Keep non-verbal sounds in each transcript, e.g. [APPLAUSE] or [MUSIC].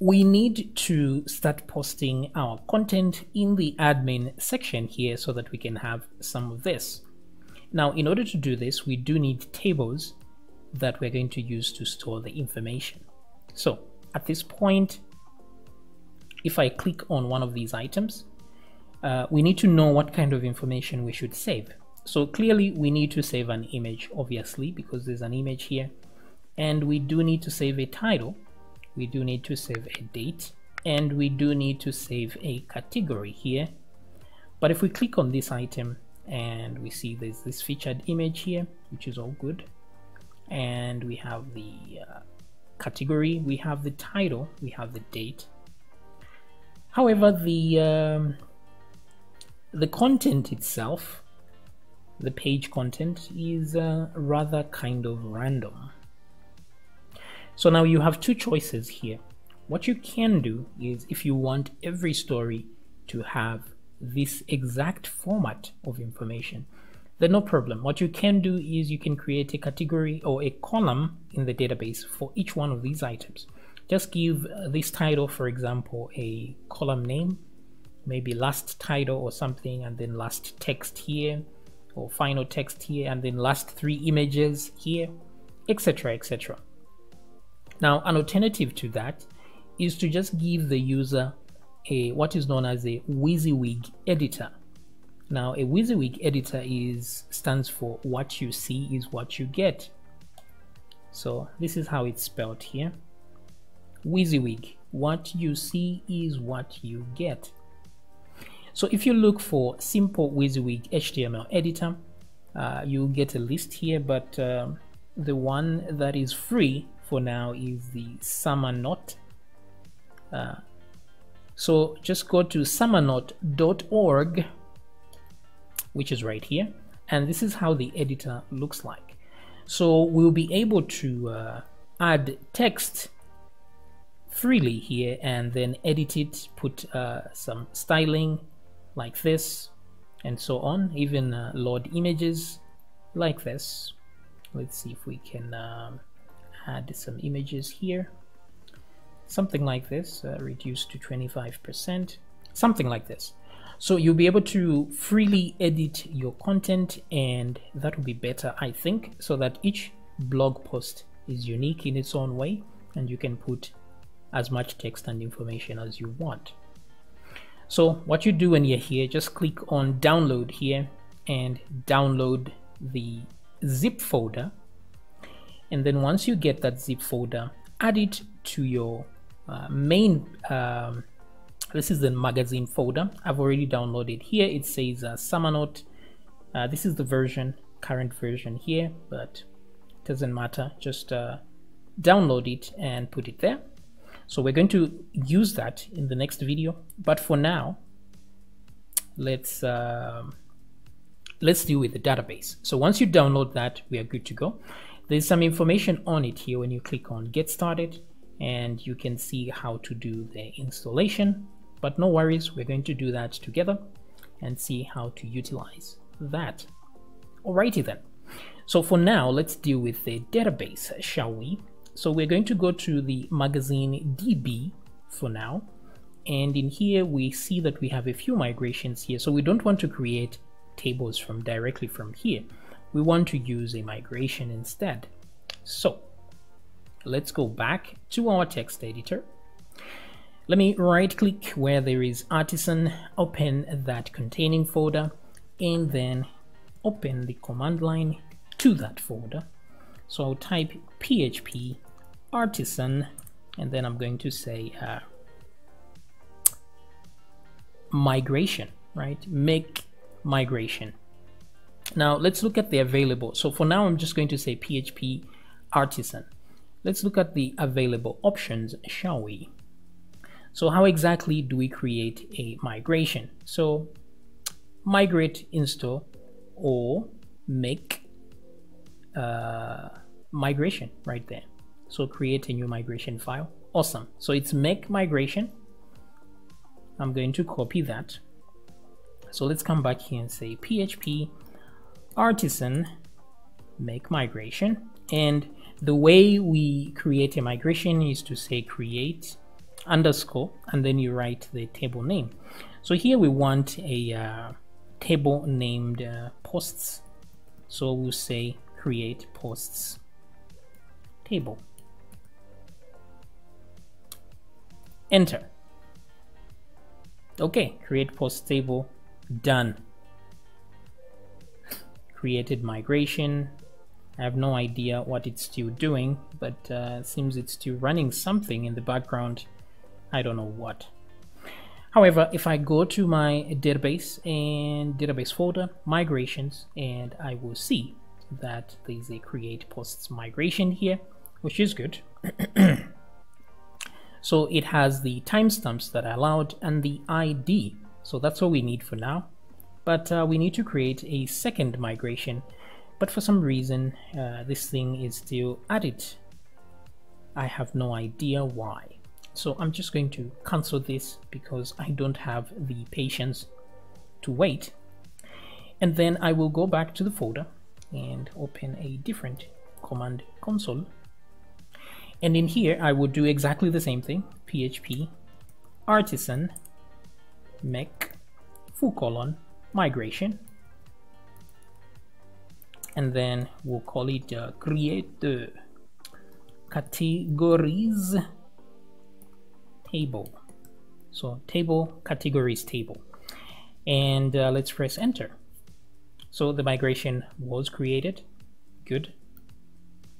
we need to start posting our content in the admin section here so that we can have some of this. Now, in order to do this, we do need tables that we're going to use to store the information. So at this point, if I click on one of these items, uh, we need to know what kind of information we should save. So clearly we need to save an image, obviously, because there's an image here. And we do need to save a title. We do need to save a date. And we do need to save a category here. But if we click on this item and we see there's this featured image here, which is all good. And we have the uh, category, we have the title, we have the date. However, the um, the content itself, the page content, is uh, rather kind of random. So now you have two choices here. What you can do is if you want every story to have this exact format of information, then no problem. What you can do is you can create a category or a column in the database for each one of these items. Just give uh, this title, for example, a column name, maybe last title or something, and then last text here, or final text here, and then last three images here, etc. etc. Now, an alternative to that is to just give the user a what is known as a WYSIWYG editor now a WYSIWYG editor is stands for what you see is what you get. So this is how it's spelled here. WYSIWYG, what you see is what you get. So if you look for simple WYSIWYG HTML editor, uh, you'll get a list here, but uh, the one that is free for now is the Summernote. Uh, so just go to summernote.org which is right here. And this is how the editor looks like. So we'll be able to uh, add text freely here and then edit it, put uh, some styling like this and so on, even uh, load images like this. Let's see if we can um, add some images here. Something like this, uh, reduced to 25%, something like this. So you'll be able to freely edit your content and that will be better, I think, so that each blog post is unique in its own way and you can put as much text and information as you want. So what you do when you're here, just click on download here and download the zip folder. And then once you get that zip folder, add it to your uh, main um, this is the magazine folder. I've already downloaded here. It says uh, summernote uh, this is the version current version here but it doesn't matter. Just uh, download it and put it there. So we're going to use that in the next video. But for now let's um, let's deal with the database. So once you download that we are good to go there's some information on it here when you click on get started and you can see how to do the installation but no worries, we're going to do that together and see how to utilize that. Alrighty then. So for now, let's deal with the database, shall we? So we're going to go to the magazine DB for now. And in here, we see that we have a few migrations here. So we don't want to create tables from directly from here. We want to use a migration instead. So let's go back to our text editor let me right click where there is artisan, open that containing folder, and then open the command line to that folder. So I'll type php artisan, and then I'm going to say uh, migration, right? Make migration. Now let's look at the available. So for now, I'm just going to say PHP artisan. Let's look at the available options, shall we? So how exactly do we create a migration? So migrate install or make uh, migration right there. So create a new migration file. Awesome. So it's make migration. I'm going to copy that. So let's come back here and say PHP artisan make migration. And the way we create a migration is to say create underscore and then you write the table name. So here we want a uh, table named uh, posts. So we'll say create posts table. Enter. Okay create post table done created migration I have no idea what it's still doing but uh, seems it's still running something in the background I don't know what however if I go to my database and database folder migrations and I will see that there's a create posts migration here which is good [CLEARS THROAT] So it has the timestamps that are allowed and the ID. So that's all we need for now. But uh, we need to create a second migration. But for some reason, uh, this thing is still added. I have no idea why. So I'm just going to cancel this because I don't have the patience to wait. And then I will go back to the folder and open a different command console and in here, I will do exactly the same thing. PHP artisan make full colon migration. And then we'll call it uh, create the categories table. So table categories table. And uh, let's press enter. So the migration was created. Good.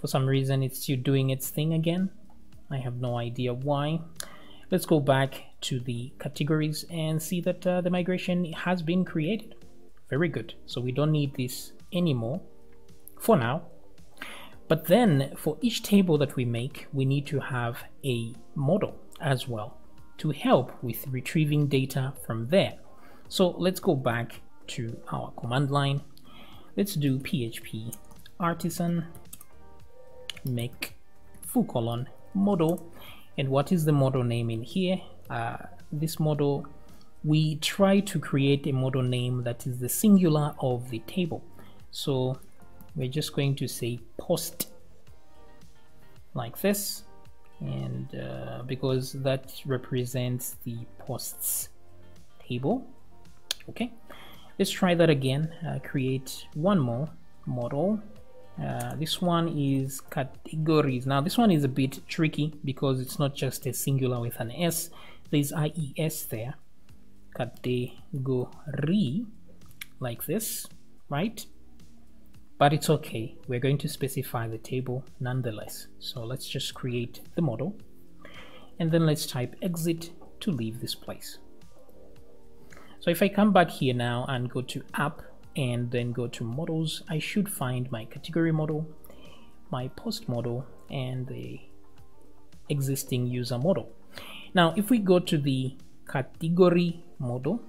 For some reason, it's still doing its thing again. I have no idea why. Let's go back to the categories and see that uh, the migration has been created. Very good. So we don't need this anymore for now. But then for each table that we make, we need to have a model as well to help with retrieving data from there. So let's go back to our command line. Let's do php artisan make full colon model and what is the model name in here uh, this model we try to create a model name that is the singular of the table so we're just going to say post like this and uh, because that represents the posts table okay let's try that again uh, create one more model uh, this one is categories. Now this one is a bit tricky because it's not just a singular with an S. There's IES there. Category, like this, right? But it's okay. We're going to specify the table nonetheless. So let's just create the model. And then let's type exit to leave this place. So if I come back here now and go to app and then go to models, I should find my category model, my post model, and the existing user model. Now, if we go to the category model,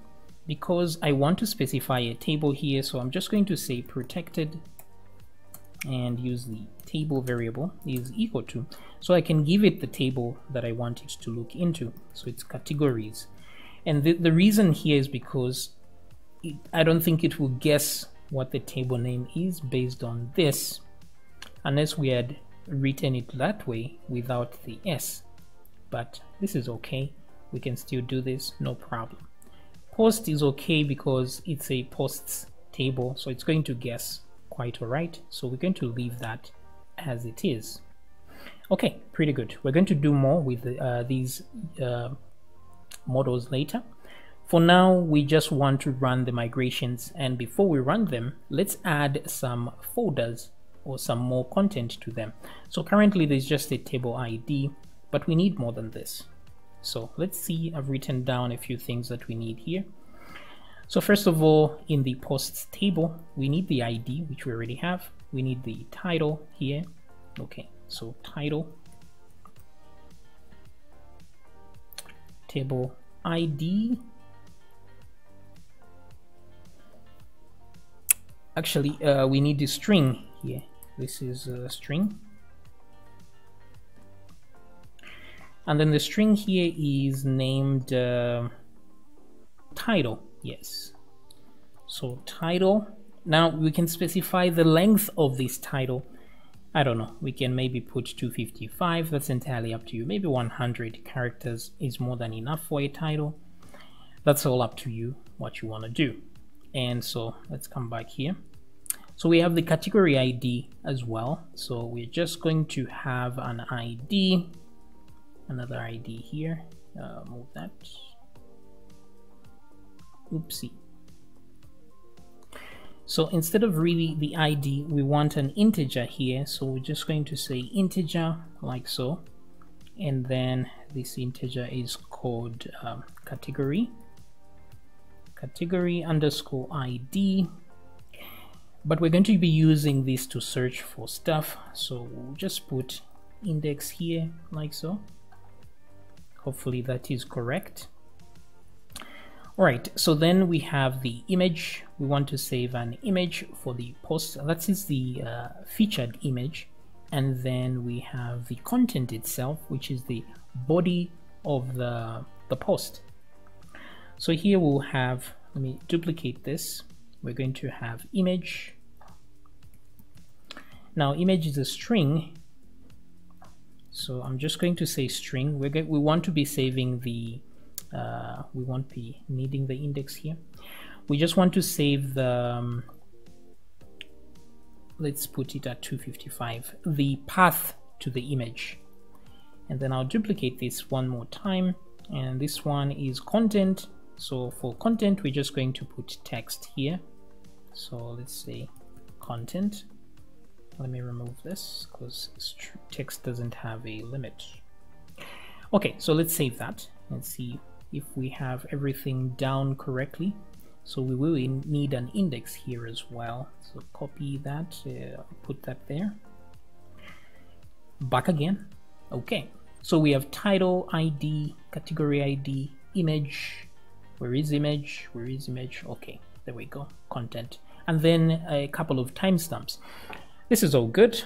because I want to specify a table here, so I'm just going to say protected and use the table variable is equal to, so I can give it the table that I want it to look into. So it's categories. And the, the reason here is because it, I don't think it will guess what the table name is based on this unless we had written it that way without the s but this is okay. We can still do this no problem. Post is okay because it's a posts table so it's going to guess quite all right so we're going to leave that as it is. Okay pretty good. We're going to do more with uh, these uh, models later. For now, we just want to run the migrations and before we run them, let's add some folders or some more content to them. So currently there's just a table ID, but we need more than this. So let's see, I've written down a few things that we need here. So first of all, in the posts table, we need the ID, which we already have. We need the title here. Okay, so title, table ID, actually uh, we need the string here this is a string and then the string here is named uh, title yes so title now we can specify the length of this title I don't know, we can maybe put 255, that's entirely up to you. Maybe 100 characters is more than enough for a title. That's all up to you, what you want to do. And so let's come back here. So we have the category ID as well. So we're just going to have an ID, another ID here. Uh, move that. Oopsie. So instead of really the ID, we want an integer here. So we're just going to say integer like so. And then this integer is called um, category. Category underscore ID. But we're going to be using this to search for stuff. So we'll just put index here like so. Hopefully that is correct. All right, so then we have the image. We want to save an image for the post. That is the uh, featured image. And then we have the content itself, which is the body of the, the post. So here we'll have, let me duplicate this. We're going to have image. Now image is a string. So I'm just going to say string. We're we want to be saving the uh, we won't be needing the index here. We just want to save the um, let's put it at 255 the path to the image. And then I'll duplicate this one more time. And this one is content. So for content we're just going to put text here. So let's say content let me remove this because text doesn't have a limit okay so let's save that and see if we have everything down correctly. So we will need an index here as well. So copy that, uh, put that there. Back again. Okay, so we have title ID, category ID, image. Where is image? Where is image? Okay, there we go. Content. And then a couple of timestamps. This is all good.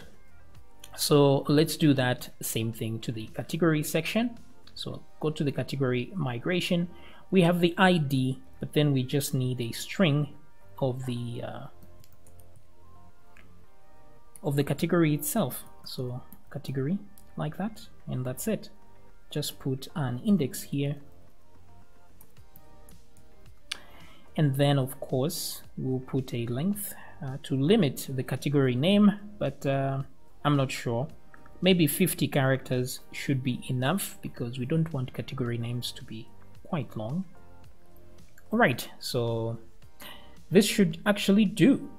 So let's do that same thing to the category section. So go to the category migration. We have the ID, but then we just need a string of the uh, of the category itself. So category like that, and that's it. Just put an index here. And then of course, we'll put a length uh, to limit the category name, but uh, I'm not sure maybe 50 characters should be enough because we don't want category names to be quite long. Alright, so this should actually do.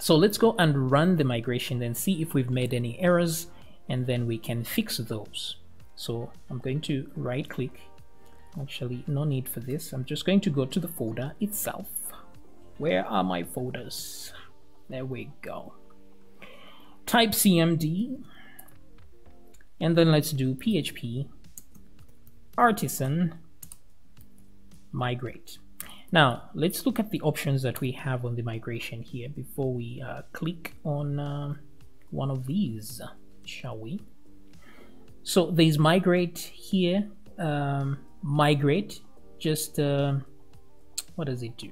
So let's go and run the migration and see if we've made any errors and then we can fix those. So I'm going to right click. Actually, no need for this. I'm just going to go to the folder itself. Where are my folders? There we go. Type CMD and then let's do PHP artisan migrate. Now, let's look at the options that we have on the migration here before we uh, click on uh, one of these, shall we? So there's migrate here. Um, migrate, just, uh, what does it do?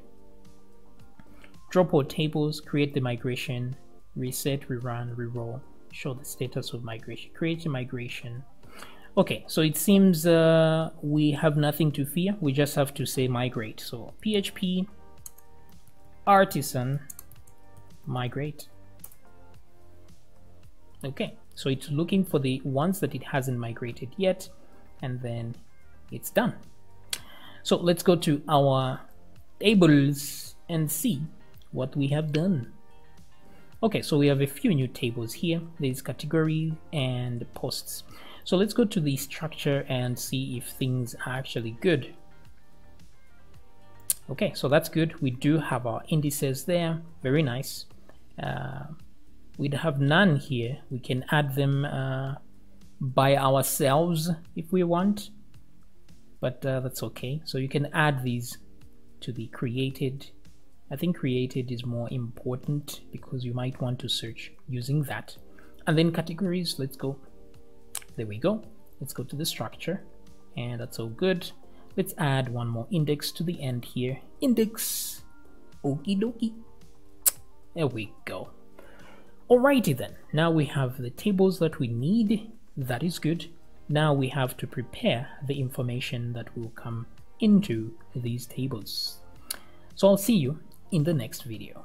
Drop all tables, create the migration, reset, rerun, reroll show the status of migration create a migration. Okay so it seems uh, we have nothing to fear. We just have to say migrate. So php artisan migrate. Okay so it's looking for the ones that it hasn't migrated yet and then it's done. So let's go to our tables and see what we have done Okay, so we have a few new tables here. There's category and posts. So let's go to the structure and see if things are actually good. Okay, so that's good. We do have our indices there. Very nice. Uh, we have none here. We can add them uh, by ourselves if we want, but uh, that's okay. So you can add these to the created I think created is more important because you might want to search using that. And then categories, let's go. There we go. Let's go to the structure and that's all good. Let's add one more index to the end here. Index. Okie dokie. There we go. Alrighty then, now we have the tables that we need. That is good. Now we have to prepare the information that will come into these tables. So I'll see you in the next video.